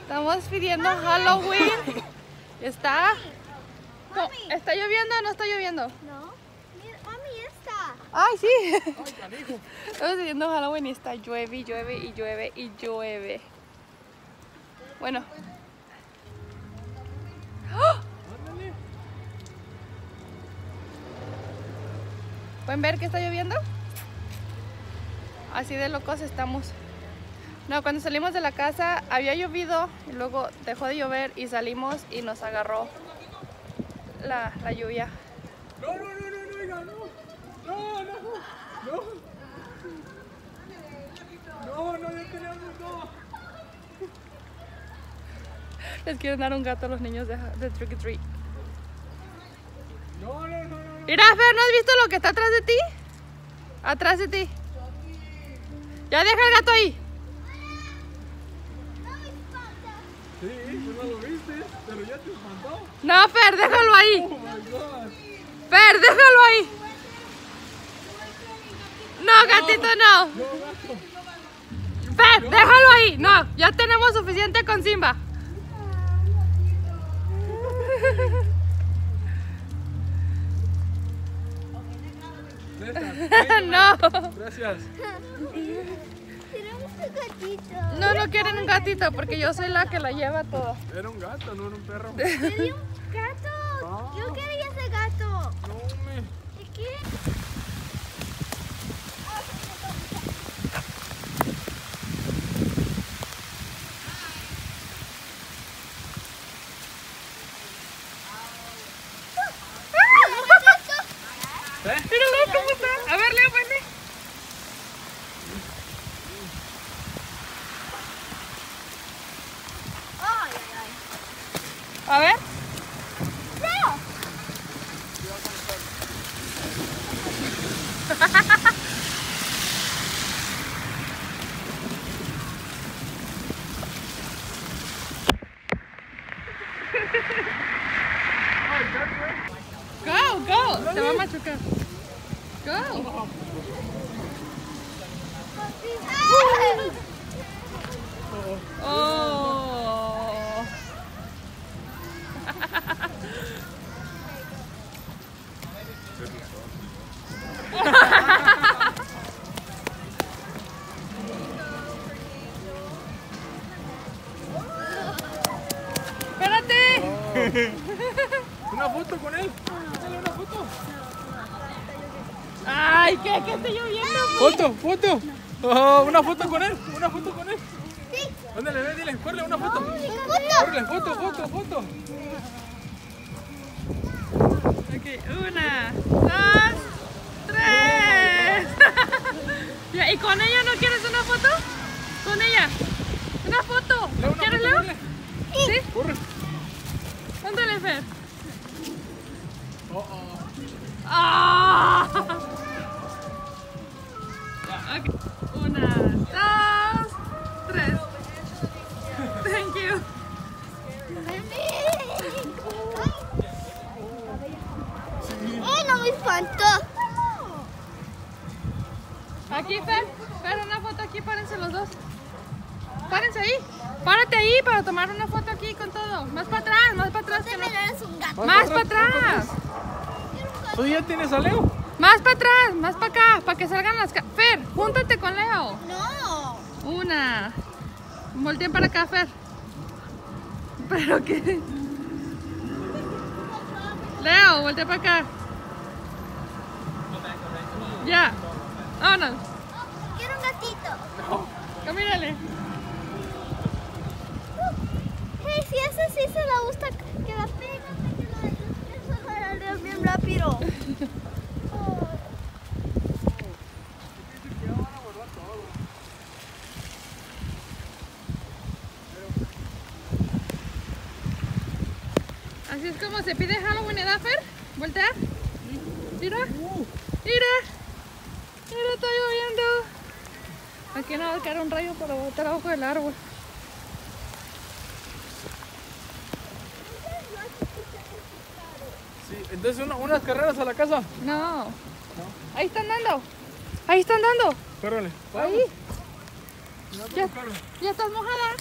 Estamos pidiendo Halloween. Está. ¿Está lloviendo o no está lloviendo? No. Mira, mami, esta. Ay, sí. Ay. Estamos pidiendo Halloween y está llueve y llueve y llueve y llueve. Bueno. ¡Ah! ¿Pueden ver que está lloviendo? Así de locos estamos. No, cuando salimos de la casa había llovido y luego dejó de llover y salimos y nos agarró la, la lluvia. No, no, no, no, no, no. No, no, no. No, no, no. Les quieren dar un gato a los niños de, de Trick or Treat. No, no, no, no. no. Mira, Fer, ¿no has visto lo que está atrás de ti? Atrás de ti. Ya deja el gato ahí. Sí, tú no lo viste, pero ya te espantó. No, Fer, déjalo ahí. Oh my god. Fer, déjalo ahí. No, gatito, no. No, gato. Fer, déjalo ahí. No, ya tenemos suficiente con Simba. No. Gracias. Gatito. No, no quieren un gatito porque yo soy la que la lleva todo. Era un gato, no era un perro. Go, go. Te. Go. Una foto con él. Dale una foto. Ay, ¿qué? ¿Qué está lloviendo? Foto, foto. Oh, una foto con él. Una foto con él. Ándale, ven, dile, corre una foto. Corre, foto, foto, foto. Ok, una, dos, tres. ¿Y con ella no quieres una foto? Con ella. Una foto. ¿Quieres, Leo? Sí. Corre. Ándale, Fer. Oh, oh. ¡Ah! Ya, ok. Una, dos, tres. Thank you. ¡Ay, no me espantó! Aquí, Fer. Fer, una foto aquí, párense los dos. Párense ahí. Párate ahí para tomar una foto aquí con todo. Más para atrás, más para atrás. que no- eres un gato. Más para atrás. ¿Tú ya tienes a Leo? Más para atrás, más para acá, para que salgan las... ca- Fer, júntate con Leo. No. Una. Volteen para acá, Fer. ¿Pero qué? Leo, voltea para acá. Ya. Vámonos. Quiero un gatito. Camínale. Hey, si esa sí se la gusta, que la pégate, que la eso lo hará bien rápido. Oh. Así es como se pide Halloween, ¿verdad, Fer? Voltea. Mira. Mira. Mira, está lloviendo. Aquí no va a caer un rayo para botar abajo del árbol. Sí, entonces una- unas carreras a la casa. No. Ahí están dando. Ahí están dando. Córrele. Ahí. ¿Ya, ya estás mojada?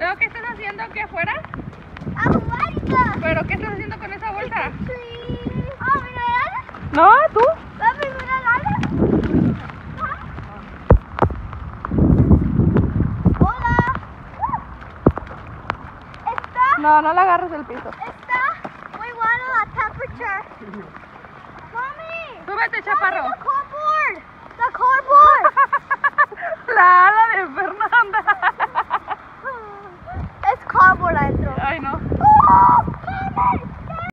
¿Luego qué estás haciendo aquí afuera? ¡Aguanta! ¿Pero qué estás haciendo con esa bolsa? Sí. Ah, mira. ¿No? ¿Tú? No, no le agarres el piso. está muy bueno la temperature. Mami. Súbete, chaparro.